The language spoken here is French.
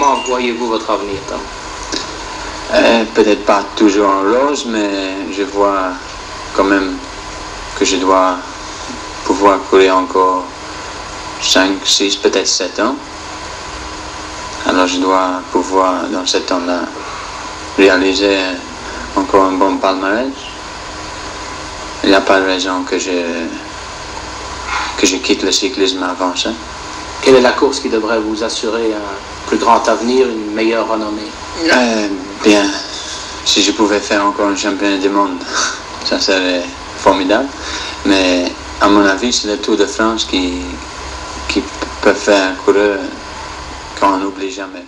comment voyez-vous votre avenir, Tom? Euh, Peut-être pas toujours en rose, mais je vois quand même que je dois pouvoir courir encore 5, 6, peut-être 7 ans. Alors je dois pouvoir, dans ce temps-là, réaliser encore un bon palmarès. Il n'y a pas de raison que je, que je quitte le cyclisme avant ça. Quelle est la course qui devrait vous assurer un plus grand avenir, une meilleure renommée Euh, bien, si je pouvais faire encore un championnat du monde, ça serait formidable. Mais à mon avis, c'est le Tour de France qui, qui peut faire un coureur qu'on n'oublie jamais.